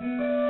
Mm-hmm.